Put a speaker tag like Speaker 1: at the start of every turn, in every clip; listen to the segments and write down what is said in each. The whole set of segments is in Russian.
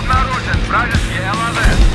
Speaker 1: Обнаружен вражеский ЛАЗ.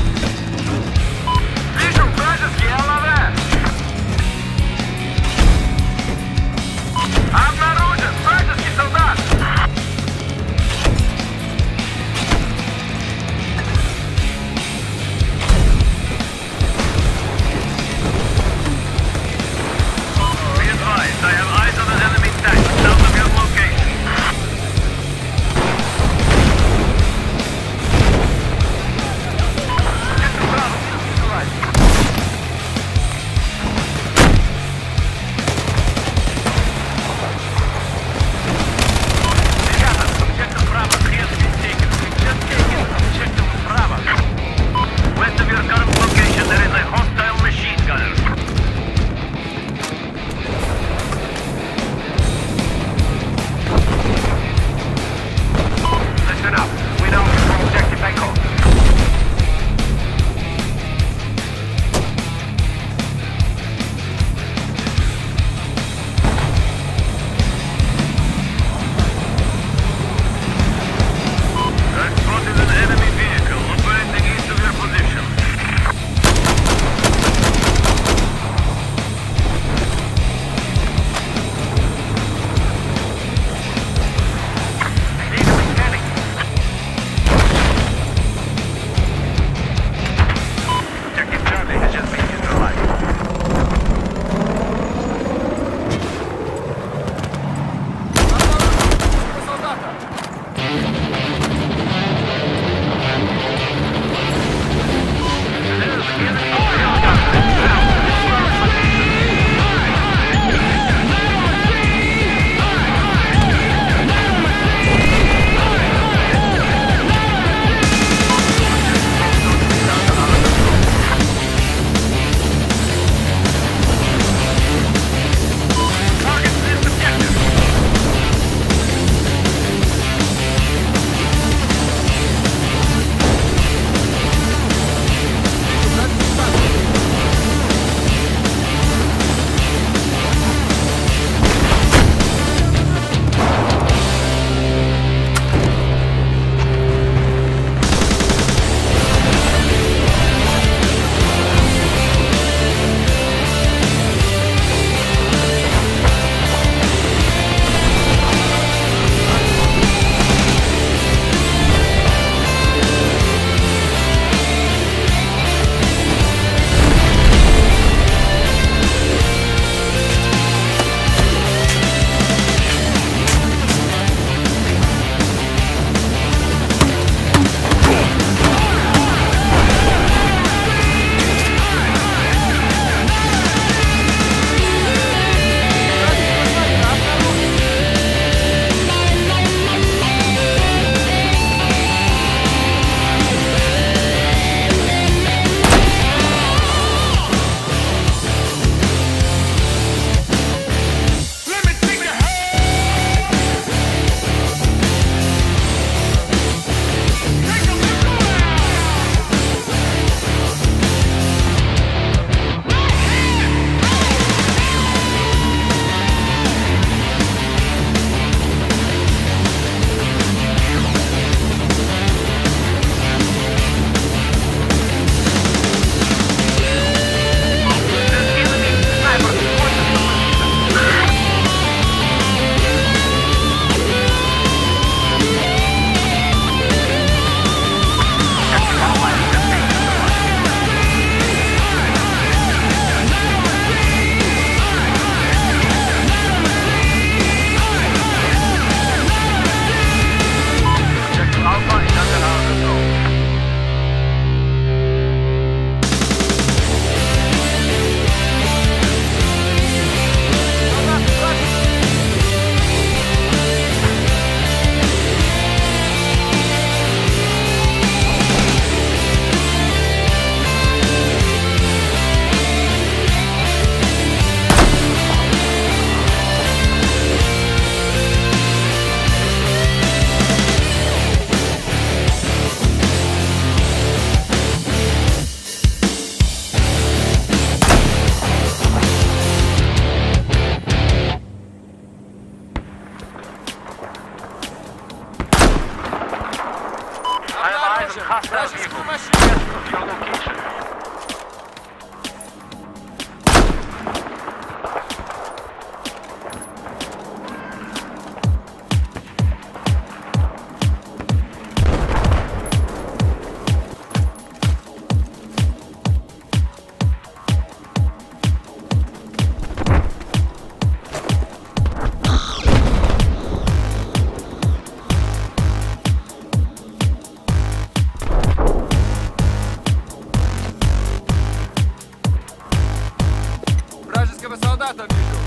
Speaker 1: que vai saudar, amigo.